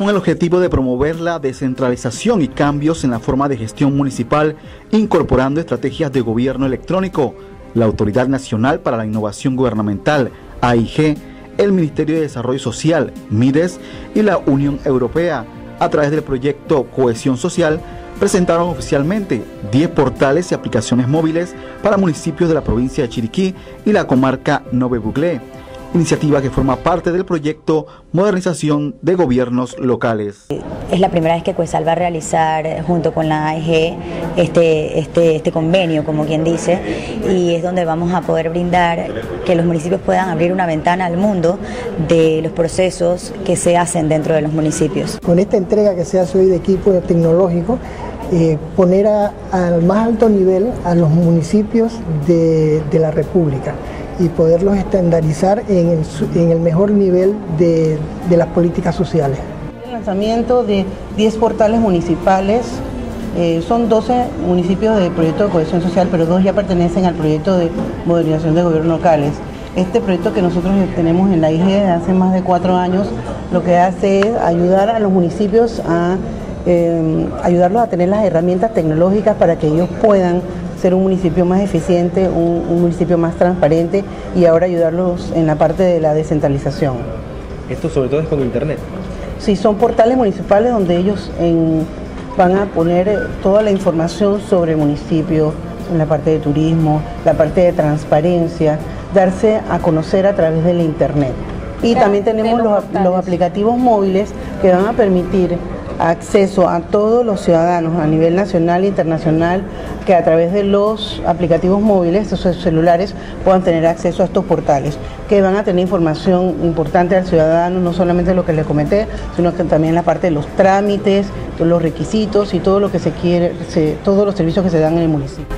con el objetivo de promover la descentralización y cambios en la forma de gestión municipal, incorporando estrategias de gobierno electrónico, la Autoridad Nacional para la Innovación Gubernamental, AIG, el Ministerio de Desarrollo Social, MIDES, y la Unión Europea, a través del proyecto Cohesión Social, presentaron oficialmente 10 portales y aplicaciones móviles para municipios de la provincia de Chiriquí y la comarca Nove iniciativa que forma parte del proyecto Modernización de Gobiernos Locales. Es la primera vez que CUESAL va a realizar junto con la AEG este, este, este convenio, como quien dice, y es donde vamos a poder brindar que los municipios puedan abrir una ventana al mundo de los procesos que se hacen dentro de los municipios. Con esta entrega que se hace hoy de equipo tecnológico, eh, poner al más alto nivel a los municipios de, de la República y poderlos estandarizar en el, mejor nivel de, las políticas sociales. El lanzamiento de 10 portales municipales, eh, son 12 municipios del proyecto de cohesión social, pero dos ya pertenecen al proyecto de modernización de gobiernos locales. Este proyecto que nosotros tenemos en la IG desde hace más de cuatro años, lo que hace es ayudar a los municipios a eh, ayudarlos a tener las herramientas tecnológicas para que ellos puedan ser un municipio más eficiente, un, municipio más transparente y ahora ayudarlos en la parte de la descentralización. Esto sobre todo es con internet. Sí, son portales municipales donde ellos van a poner toda la información sobre el municipio, en la parte de turismo, la parte de transparencia, darse a conocer a través del internet. Y también tenemos los aplicativos móviles que van a permitir acceso a todos los ciudadanos a nivel nacional e internacional que a través de los aplicativos móviles, esos celulares, puedan tener acceso a estos portales, que van a tener información importante al ciudadano, no solamente lo que le comenté, sino que también la parte de los trámites, los requisitos y todo lo que se quiere, todos los servicios que se dan en el municipio.